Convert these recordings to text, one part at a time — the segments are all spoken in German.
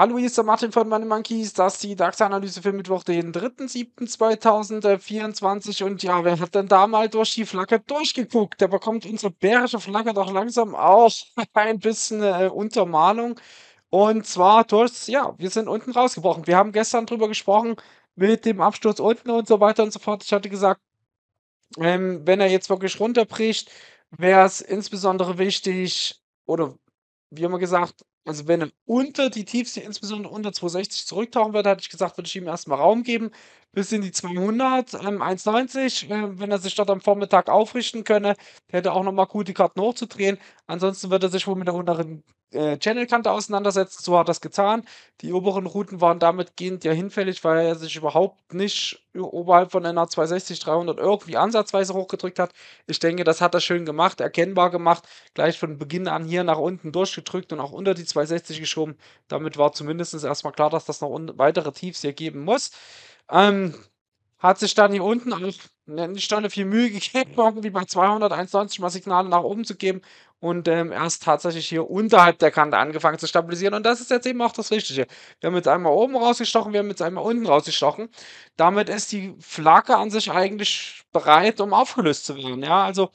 Hallo, hier ist der Martin von Money Monkeys. Das ist die DAX-Analyse für Mittwoch, den 3.7.2024. Und ja, wer hat denn da mal durch die Flagge durchgeguckt? Der bekommt unsere bärische Flagge doch langsam auch ein bisschen äh, Untermalung. Und zwar durch, ja, wir sind unten rausgebrochen. Wir haben gestern drüber gesprochen mit dem Absturz unten und so weiter und so fort. Ich hatte gesagt, ähm, wenn er jetzt wirklich runterbricht, wäre es insbesondere wichtig, oder wie immer gesagt, also wenn er unter die Tiefste, insbesondere unter 260 zurücktauchen würde, hatte ich gesagt, würde ich ihm erstmal Raum geben, bis in die 200, ähm, 1,90. Äh, wenn er sich dort am Vormittag aufrichten könne, hätte er auch nochmal gut die Karten hochzudrehen. Ansonsten würde er sich wohl mit der unteren äh, Channelkante auseinandersetzen. So hat er es getan. Die oberen Routen waren damit gehend ja hinfällig, weil er sich überhaupt nicht oberhalb von einer 260, 300 irgendwie ansatzweise hochgedrückt hat. Ich denke, das hat er schön gemacht, erkennbar gemacht. Gleich von Beginn an hier nach unten durchgedrückt und auch unter die 260 geschoben. Damit war zumindest erstmal klar, dass das noch weitere Tiefs hier geben muss. Ähm, hat sich dann hier unten auch nicht alle viel Mühe gegeben, irgendwie bei 200, 1,90 mal Signale nach oben zu geben und ähm, erst tatsächlich hier unterhalb der Kante angefangen zu stabilisieren. Und das ist jetzt eben auch das Richtige. Wir haben jetzt einmal oben rausgestochen, wir haben jetzt einmal unten rausgestochen. Damit ist die Flagge an sich eigentlich bereit, um aufgelöst zu werden. Ja, also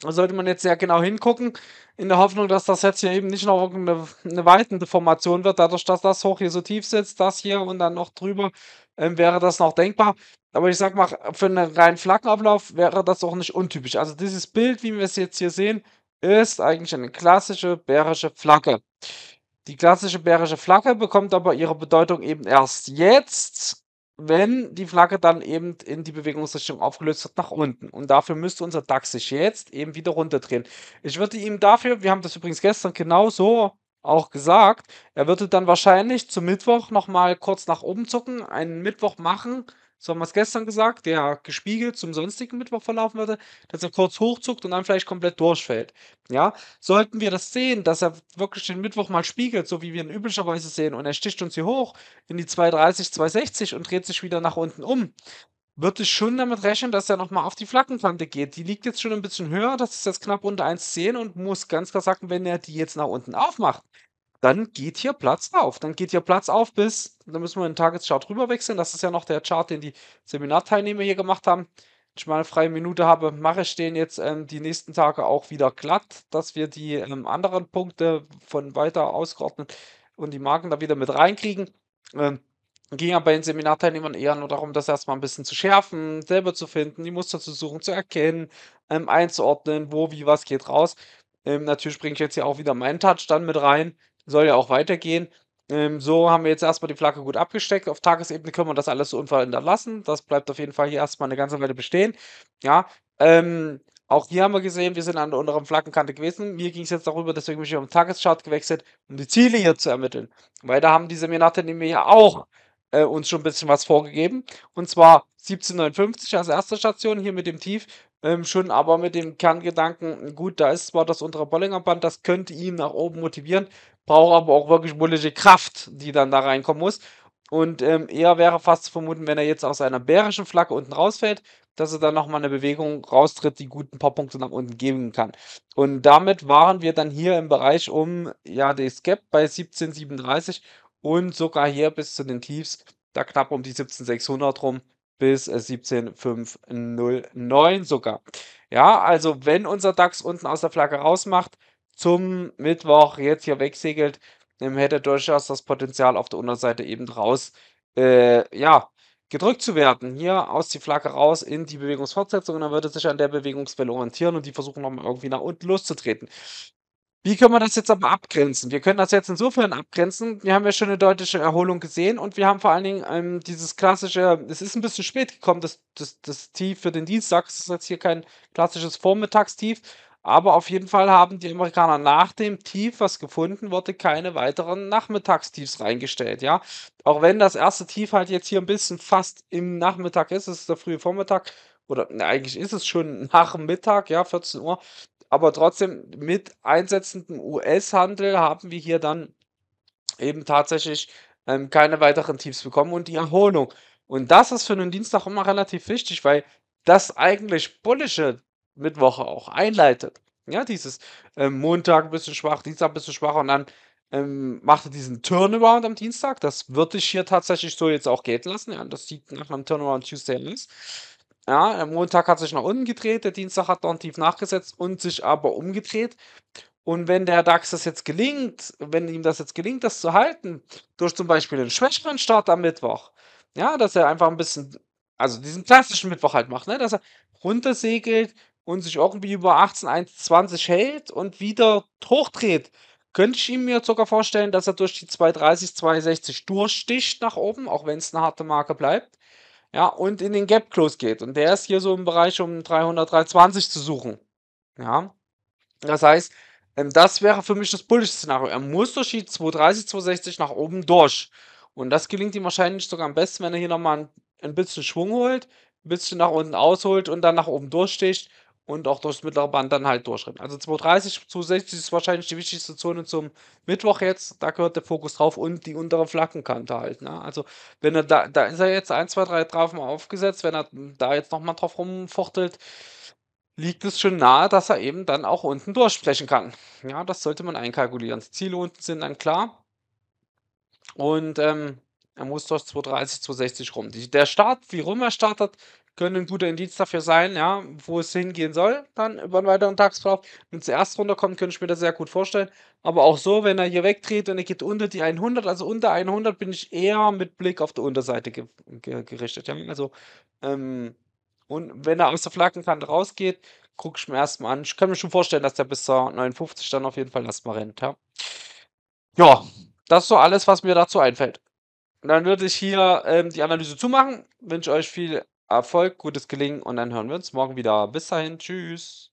da sollte man jetzt sehr genau hingucken, in der Hoffnung, dass das jetzt hier eben nicht noch irgendeine eine weitende Formation wird, dadurch, dass das hoch hier so tief sitzt, das hier und dann noch drüber, ähm, wäre das noch denkbar. Aber ich sag mal, für einen reinen Flaggenablauf wäre das auch nicht untypisch. Also dieses Bild, wie wir es jetzt hier sehen, ist eigentlich eine klassische bärische Flagge. Die klassische bärische Flagge bekommt aber ihre Bedeutung eben erst jetzt, wenn die Flagge dann eben in die Bewegungsrichtung aufgelöst wird nach unten. Und dafür müsste unser DAX sich jetzt eben wieder runterdrehen. Ich würde ihm dafür, wir haben das übrigens gestern genau so auch gesagt, er würde dann wahrscheinlich zum Mittwoch nochmal kurz nach oben zucken, einen Mittwoch machen, so haben wir es gestern gesagt, der gespiegelt zum sonstigen Mittwoch verlaufen würde, dass er kurz hochzuckt und dann vielleicht komplett durchfällt. Ja, sollten wir das sehen, dass er wirklich den Mittwoch mal spiegelt, so wie wir ihn üblicherweise sehen, und er sticht uns hier hoch in die 230, 260 und dreht sich wieder nach unten um, würde ich schon damit rechnen, dass er nochmal auf die Flaggenkante geht. Die liegt jetzt schon ein bisschen höher, das ist jetzt knapp unter 1,10 und muss ganz klar sagen, wenn er die jetzt nach unten aufmacht, dann geht hier Platz auf. Dann geht hier Platz auf bis, da müssen wir in den Tageschart rüber wechseln. Das ist ja noch der Chart, den die Seminarteilnehmer hier gemacht haben. Wenn ich mal eine freie Minute habe, mache ich den jetzt ähm, die nächsten Tage auch wieder glatt, dass wir die ähm, anderen Punkte von weiter ausgeordnet und die Marken da wieder mit reinkriegen. Ähm, ging aber bei den Seminarteilnehmern eher nur darum, das erstmal ein bisschen zu schärfen, selber zu finden, die Muster zu suchen, zu erkennen, ähm, einzuordnen, wo, wie, was geht raus. Ähm, natürlich bringe ich jetzt hier auch wieder meinen Touch dann mit rein soll ja auch weitergehen. Ähm, so haben wir jetzt erstmal die Flagge gut abgesteckt. Auf Tagesebene können wir das alles so unverändert lassen. Das bleibt auf jeden Fall hier erstmal eine ganze Weile bestehen. Ja, ähm, auch hier haben wir gesehen, wir sind an der unteren Flaggenkante gewesen. Mir ging es jetzt darüber, deswegen bin ich auf den Tageschart gewechselt, um die Ziele hier zu ermitteln. Weil da haben die Seminarteilnehmer ja auch äh, uns schon ein bisschen was vorgegeben. Und zwar 1759 als erste Station hier mit dem Tief. Ähm, schon aber mit dem Kerngedanken, gut, da ist zwar das untere Bollinger Band, das könnte ihn nach oben motivieren, braucht aber auch wirklich bullische Kraft, die dann da reinkommen muss. Und ähm, eher wäre fast zu vermuten, wenn er jetzt aus seiner bärischen Flagge unten rausfällt, dass er dann nochmal eine Bewegung raustritt, die gut ein paar Punkte nach unten geben kann. Und damit waren wir dann hier im Bereich um, ja, die Skep bei 1737 und sogar hier bis zu den Tiefs, da knapp um die 17600 rum, bis 17509 sogar. Ja, also wenn unser DAX unten aus der Flagge rausmacht, zum Mittwoch jetzt hier wegsegelt, hätte durchaus das Potenzial auf der Unterseite eben raus, äh, ja, gedrückt zu werden. Hier aus die Flagge raus in die Bewegungsfortsetzung und dann würde sich an der Bewegungswelle orientieren und die versuchen nochmal irgendwie nach unten loszutreten. Wie können wir das jetzt aber abgrenzen? Wir können das jetzt insofern abgrenzen. Wir haben ja schon eine deutliche Erholung gesehen und wir haben vor allen Dingen ähm, dieses klassische, es ist ein bisschen spät gekommen, das, das, das Tief für den Dienstag. Es ist jetzt hier kein klassisches Vormittagstief, aber auf jeden Fall haben die Amerikaner nach dem Tief, was gefunden wurde, keine weiteren Nachmittagstiefs reingestellt. Ja, auch wenn das erste Tief halt jetzt hier ein bisschen fast im Nachmittag ist, es ist der frühe Vormittag oder ne, eigentlich ist es schon nach dem Mittag, ja, 14 Uhr aber trotzdem mit einsetzendem US-Handel haben wir hier dann eben tatsächlich ähm, keine weiteren Tiefs bekommen und die Erholung. Und das ist für einen Dienstag immer relativ wichtig, weil das eigentlich bullische Mittwoch auch einleitet. Ja, dieses, ähm, Montag 'n bisschen schwach, Dienstag 'n bisschen schwach und dann, ähm, macht er diesen Turnaround am Dienstag. Das würde ich hier tatsächlich so jetzt auch gelten lassen, ja. Das sieht nach 'nem Turnaround Tuesday aus. Ja, am Montag hat sich nach unten gedreht, der Dienstag hat noch 'n Tief nachgesetzt und sich aber umgedreht. Und wenn der DAX das jetzt gelingt wenn ihm das jetzt gelingt, das zu halten, durch zum Beispiel 'nen schwächeren Start am Mittwoch, ja, dass er einfach 'n bisschen also diesen klassischen Mittwoch halt macht, ne, dass er runtersegelt und sich irgendwie über 18,120 hält und wieder hochdreht, könnte ich ihm mir sogar vorstellen, dass er durch die 230, 260 durchsticht nach oben, auch wenn's 'ne harte Marke bleibt, ja, und in den Gap Close geht. Und der ist hier so im Bereich um 300, 320 zu suchen, ja? Das heißt, ähm, das wäre für mich das Bullish-Szenario. Er muss durch die 230, 260 nach oben durch. Und das gelingt ihm wahrscheinlich sogar am besten, wenn er hier noch mal 'n 'n bisschen Schwung holt, 'n bisschen nach unten ausholt und dann nach oben durchsticht und auch durchs mittlere Band dann halt durchrennt. Also 230, 260 ist wahrscheinlich die wichtigste Zone zum Mittwoch jetzt. Da gehört der Fokus drauf und die untere Flaggenkante halt, ne? Also, wenn er da da ist er jetzt 1, 2, 3 drauf mal aufgesetzt. Wenn er da jetzt noch mal drauf rumfuchtelt, liegt es schon nahe, dass er eben dann auch unten durchbrechen kann. Ja, das sollte man einkalkulieren. Die Ziele unten sind dann klar. Und, ähm, er muss durch 230, 260 rum. Die der Start, wie rum er startet, könnte 'n guter Indiz dafür sein, ja, wo es hingehen soll dann über 'n weiteren Tagesverlauf. Wenn's erst runterkommt, könnte ich mir das sehr gut vorstellen. Aber auch so, wenn er hier wegdreht und er geht unter die 100 also unter 100 bin ich eher mit Blick auf die Unterseite ge ge gerichtet, ja. Also, ähm, und wenn er aus der Flaggenkante rausgeht, gucke ich mir erst mal an. Ich kann mir schon vorstellen, dass der bis zur 59 dann auf jeden Fall erst mal rennt, ja. Ja, das ist so alles, was mir dazu einfällt. Dann würde ich hier, ähm, die Analyse zumachen, wünsche euch viel Erfolg, gutes Gelingen und dann hören wir uns morgen wieder. Bis dahin, tschüss.